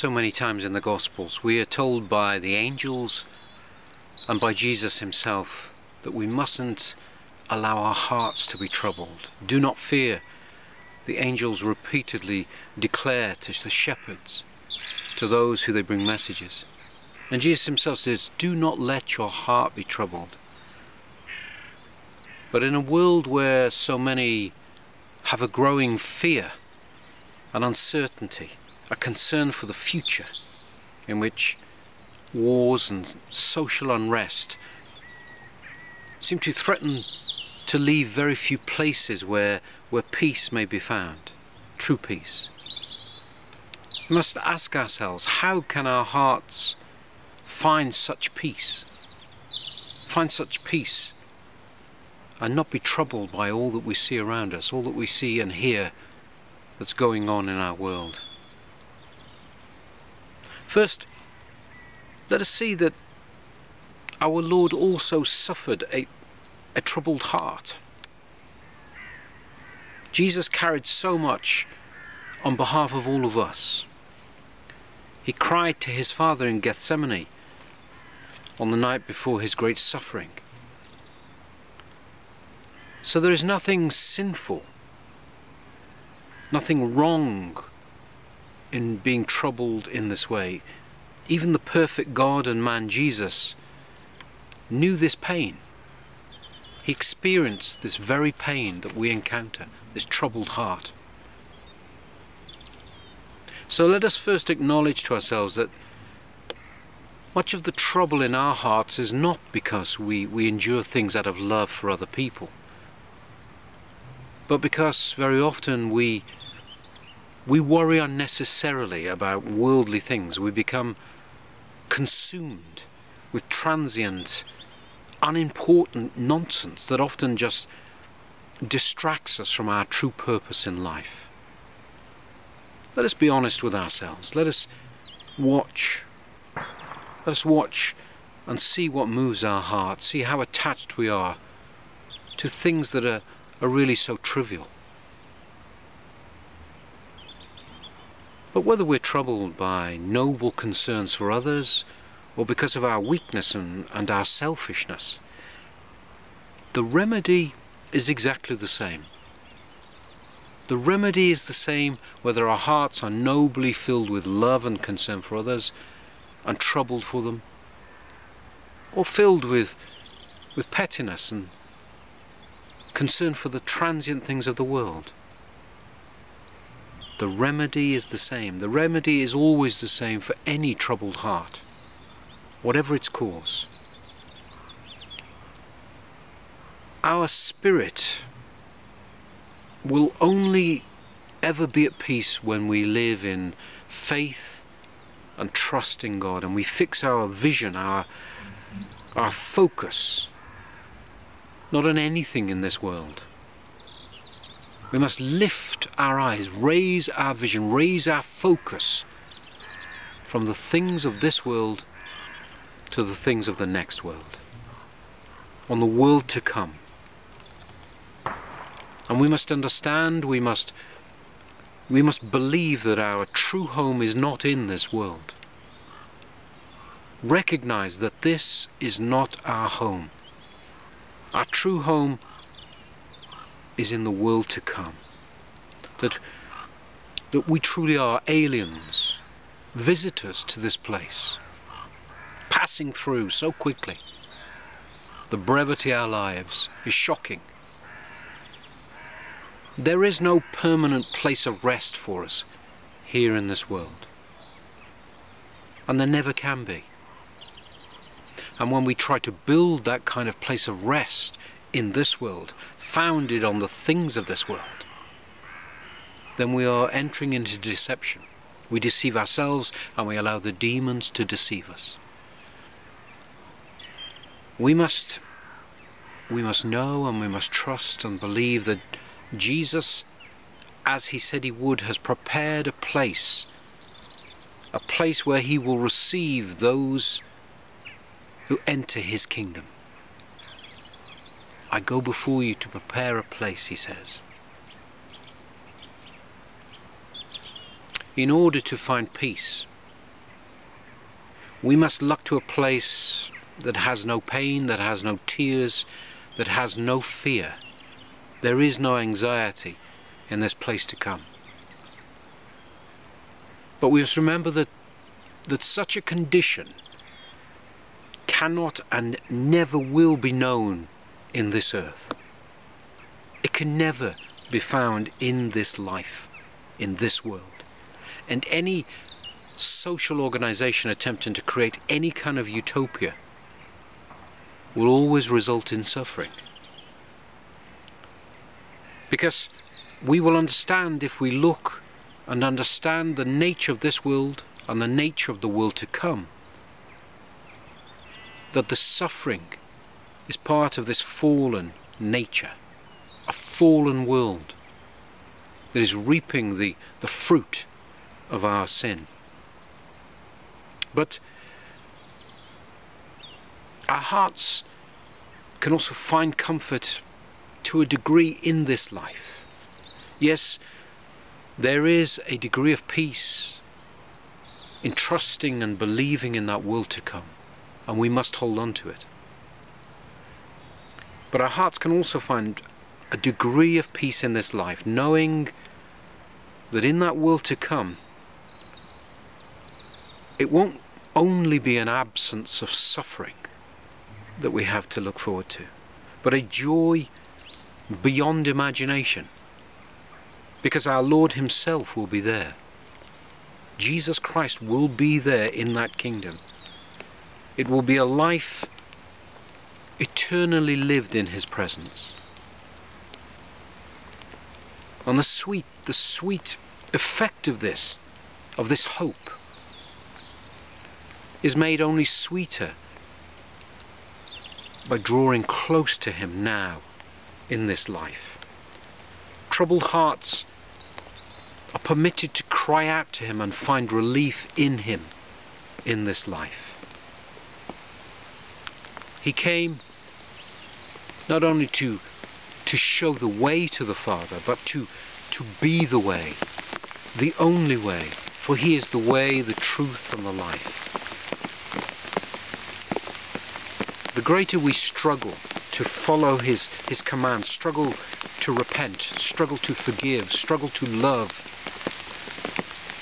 so many times in the Gospels, we are told by the angels and by Jesus himself that we mustn't allow our hearts to be troubled. Do not fear, the angels repeatedly declare to the shepherds, to those who they bring messages. And Jesus himself says, Do not let your heart be troubled. But in a world where so many have a growing fear, an uncertainty, a concern for the future, in which wars and social unrest seem to threaten to leave very few places where, where peace may be found, true peace. We must ask ourselves, how can our hearts find such peace? Find such peace and not be troubled by all that we see around us, all that we see and hear that's going on in our world. First, let us see that our Lord also suffered a, a troubled heart. Jesus carried so much on behalf of all of us. He cried to his Father in Gethsemane on the night before his great suffering. So there is nothing sinful, nothing wrong in being troubled in this way. Even the perfect God and man Jesus knew this pain. He experienced this very pain that we encounter, this troubled heart. So let us first acknowledge to ourselves that much of the trouble in our hearts is not because we, we endure things out of love for other people, but because very often we we worry unnecessarily about worldly things. We become consumed with transient, unimportant nonsense that often just distracts us from our true purpose in life. Let us be honest with ourselves. Let us watch. Let us watch and see what moves our hearts, see how attached we are to things that are, are really so trivial. But whether we're troubled by noble concerns for others or because of our weakness and, and our selfishness, the remedy is exactly the same. The remedy is the same whether our hearts are nobly filled with love and concern for others and troubled for them, or filled with, with pettiness and concern for the transient things of the world. The remedy is the same. The remedy is always the same for any troubled heart, whatever its cause. Our spirit will only ever be at peace when we live in faith and trust in God and we fix our vision, our, our focus, not on anything in this world, we must lift our eyes, raise our vision, raise our focus from the things of this world to the things of the next world, on the world to come. And we must understand, we must, we must believe that our true home is not in this world. Recognize that this is not our home. Our true home is in the world to come. That, that we truly are aliens, visitors to this place, passing through so quickly. The brevity of our lives is shocking. There is no permanent place of rest for us here in this world. And there never can be. And when we try to build that kind of place of rest in this world, founded on the things of this world, then we are entering into deception. We deceive ourselves and we allow the demons to deceive us. We must we must know and we must trust and believe that Jesus, as he said he would, has prepared a place, a place where he will receive those who enter his kingdom. I go before you to prepare a place, he says. In order to find peace, we must look to a place that has no pain, that has no tears, that has no fear. There is no anxiety in this place to come. But we must remember that, that such a condition cannot and never will be known in this earth. It can never be found in this life, in this world. And any social organization attempting to create any kind of utopia will always result in suffering. Because we will understand if we look and understand the nature of this world and the nature of the world to come, that the suffering is part of this fallen nature, a fallen world that is reaping the, the fruit of our sin. But our hearts can also find comfort to a degree in this life. Yes, there is a degree of peace in trusting and believing in that world to come, and we must hold on to it. But our hearts can also find a degree of peace in this life, knowing that in that world to come, it won't only be an absence of suffering that we have to look forward to, but a joy beyond imagination, because our Lord Himself will be there. Jesus Christ will be there in that kingdom. It will be a life eternally lived in His presence. And the sweet, the sweet effect of this, of this hope, is made only sweeter by drawing close to Him now in this life. Troubled hearts are permitted to cry out to Him and find relief in Him in this life. He came not only to to show the way to the Father, but to to be the way, the only way, for He is the way, the truth, and the life. The greater we struggle to follow His His commands, struggle to repent, struggle to forgive, struggle to love,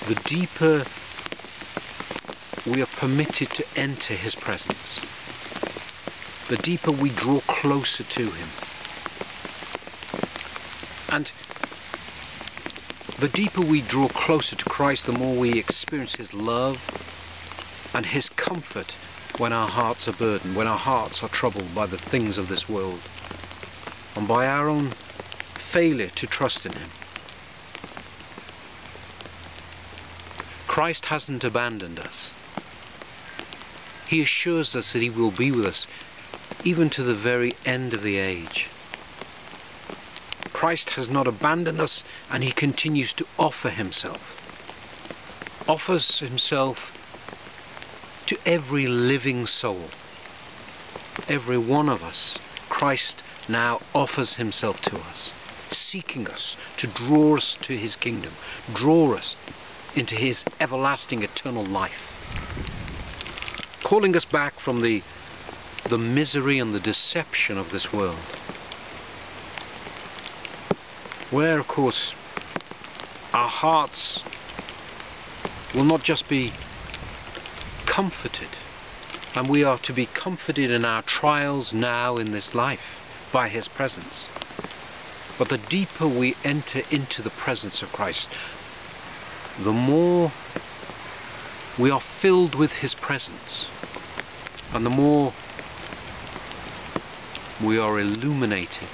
the deeper we are permitted to enter His presence the deeper we draw closer to Him. And the deeper we draw closer to Christ, the more we experience His love and His comfort when our hearts are burdened, when our hearts are troubled by the things of this world, and by our own failure to trust in Him. Christ hasn't abandoned us. He assures us that He will be with us even to the very end of the age. Christ has not abandoned us and he continues to offer himself. Offers himself to every living soul. Every one of us, Christ now offers himself to us, seeking us to draw us to his kingdom, draw us into his everlasting eternal life. Calling us back from the the misery and the deception of this world. Where, of course, our hearts will not just be comforted, and we are to be comforted in our trials now in this life by His presence. But the deeper we enter into the presence of Christ, the more we are filled with His presence, and the more we are illuminated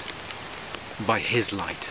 by His light.